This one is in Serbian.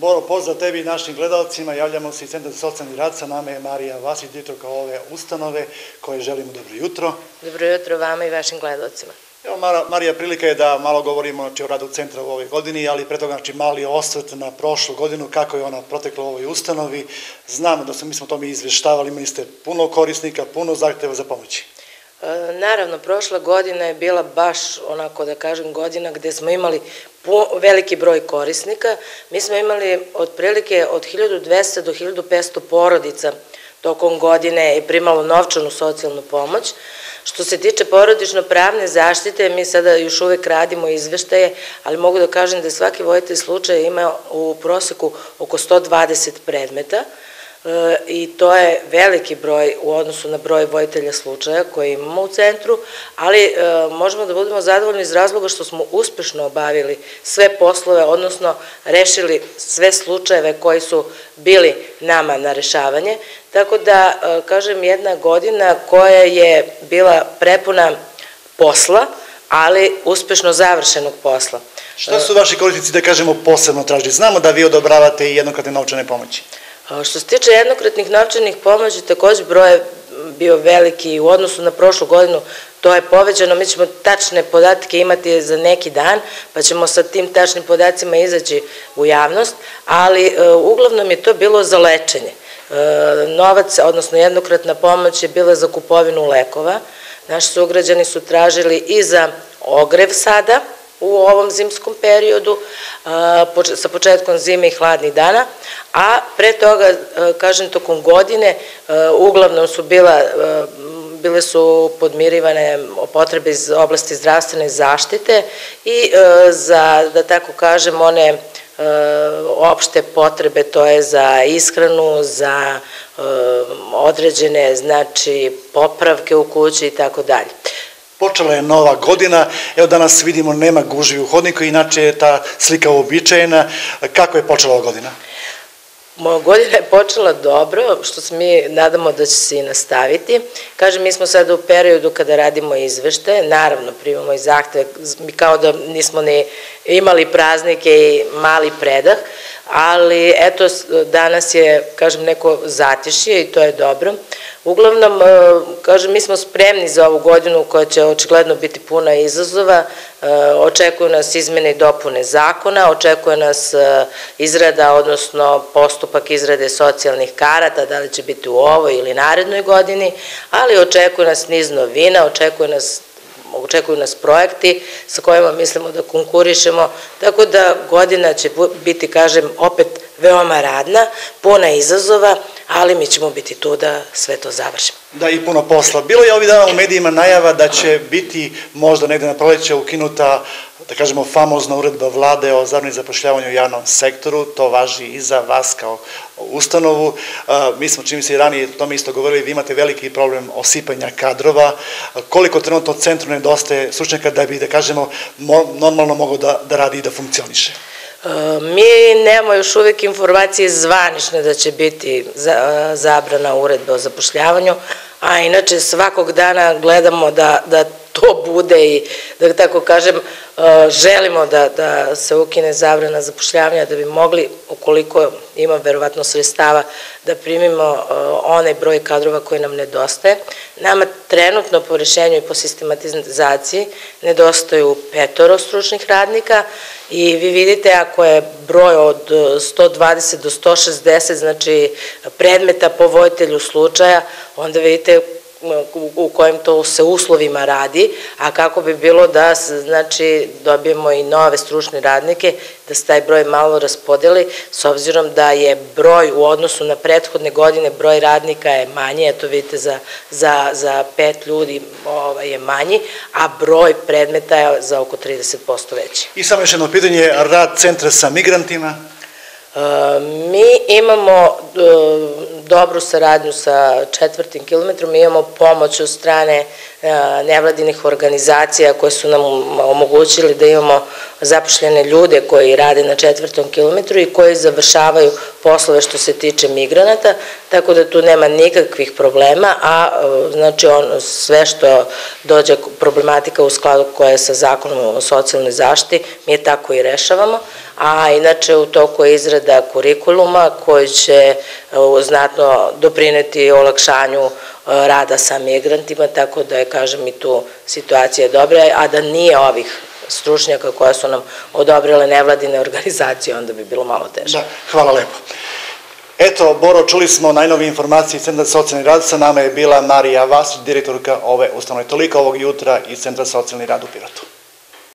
Boro, pozdrav tebi i našim gledalcima. Javljamo se iz Centra za socijalni rad. Sa nama je Marija Vasić, direktorka ove ustanove koje želimo dobro jutro. Dobro jutro vama i vašim gledalcima. Evo, Mara, Marija, prilika je da malo govorimo znači, o radu centra u ovoj godini, ali pre toga znači, mali osvrt na prošlu godinu, kako je ona protekla u ovoj ustanovi. Znamo da smo, mi smo to mi izveštavali, imali ste puno korisnika, puno zahteva za pomoći. Naravno, prošla godina je bila baš, onako da kažem, godina gde smo imali veliki broj korisnika. Mi smo imali otprilike od 1200 do 1500 porodica tokom godine je primalo novčanu socijalnu pomoć. Što se tiče porodično-pravne zaštite, mi sada još uvek radimo izveštaje, ali mogu da kažem da svaki vojitelj slučaja ima u proseku oko 120 predmeta, i to je veliki broj u odnosu na broj vojitelja slučaja koje imamo u centru, ali e, možemo da budemo zadovoljni iz razloga što smo uspešno obavili sve poslove, odnosno rešili sve slučajeve koji su bili nama na rešavanje, tako da, e, kažem, jedna godina koja je bila prepuna posla, ali uspešno završenog posla. Šta su vaši korisnici, da kažemo, posebno tražili? Znamo da vi odobravate i jednokratne novčane pomoći. Što se tiče jednokratnih novčanih pomoći, takođe broj je bio veliki u odnosu na prošlu godinu, to je povećano, mi ćemo tačne podatke imati za neki dan, pa ćemo sa tim tačnim podacima izaći u javnost, ali e, uglavnom je to bilo za lečenje. E, novac, odnosno jednokratna pomoć je bila za kupovinu lekova, naši sugrađani su tražili i za ogrev sada, u ovom zimskom periodu sa početkom zime i hladnih dana, a pre toga, kažem, tokom godine uglavnom su bila bile su podmirivane potrebe iz oblasti zdravstvene zaštite i za, da tako kažem, one opšte potrebe, to je za ishranu, za određene, znači, popravke u kući i tako dalje. Počela je nova godina, evo danas vidimo nema gužvi u hodniku, inače je ta slika uobičajena. Kako je počela ova godina? Moja godina je počela dobro, što se mi nadamo da će se i nastaviti. Kažem, mi smo sada u periodu kada radimo izvešte, naravno primamo i zahteve, kao da nismo ni imali praznike i mali predah, ali eto, danas je, kažem, neko zatišje i to je dobro. Uglavnom, e, kažem, mi smo spremni za ovu godinu koja će očigledno biti puna izazova, e, očekuju nas izmene i dopune zakona, očekuje nas e, izrada, odnosno postupak izrade socijalnih karata, da li će biti u ovoj ili narednoj godini, ali očekuje nas niz novina, očekuje nas očekuju nas projekti sa kojima mislimo da konkurišemo, tako da godina će biti, kažem, opet veoma radna, puna izazova, ali mi ćemo biti tu da sve to završimo. Da, i puno posla. Bilo je ovih dana u medijima najava da će biti možda negde na proleće ukinuta, da kažemo, famozna uredba vlade o zabrani zapošljavanju u javnom sektoru. To važi i za vas kao ustanovu. Mi smo, čim se i ranije to mi isto govorili, vi imate veliki problem osipanja kadrova. Koliko trenutno centru nedostaje stručnjaka da bi, da kažemo, normalno mogo da, da radi i da funkcioniše? Mi nemamo još uvek informacije zvanične da će biti zabrana uredbe o zapošljavanju, a inače svakog dana gledamo da, da to bude i da tako kažem želimo da, da se ukine zabrana zapošljavanja da bi mogli ukoliko ima verovatno sredstava da primimo onaj broj kadrova koji nam nedostaje. Nama trenutno po rešenju i po sistematizaciji nedostaju petoro stručnih radnika i vi vidite ako je broj od 120 do 160 znači predmeta po vojitelju slučaja onda vidite u kojim to se uslovima radi, a kako bi bilo da znači dobijemo i nove stručne radnike, da se taj broj malo raspodeli, s obzirom da je broj u odnosu na prethodne godine, broj radnika je manji, eto vidite za, za, za pet ljudi ovaj, je manji, a broj predmeta je za oko 30% veći. I samo još jedno pitanje, rad centra sa migrantima? Mi imamo e, dobru saradnju sa četvrtim kilometrom, imamo pomoć od strane e, nevladinih organizacija koje su nam omogućili da imamo zapošljene ljude koji rade na četvrtom kilometru i koji završavaju poslove što se tiče migranata, tako da tu nema nikakvih problema, a znači on, sve što dođe problematika u skladu koja je sa zakonom o socijalnoj zaštiti, mi je tako i rešavamo, a inače u toku je izrada kurikuluma koji će znatno doprineti olakšanju rada sa migrantima, tako da je, kažem, i tu situacija dobra, a da nije ovih stručnjaka koja su nam odobrile nevladine organizacije, onda bi bilo malo teže. Da, hvala lepo. Eto, Boro, čuli smo najnovije informacije iz Centra socijalni rad, sa nama je bila Marija Vasić, direktorka ove ustanove. Toliko ovog jutra iz Centra socijalni rad u Pirotu.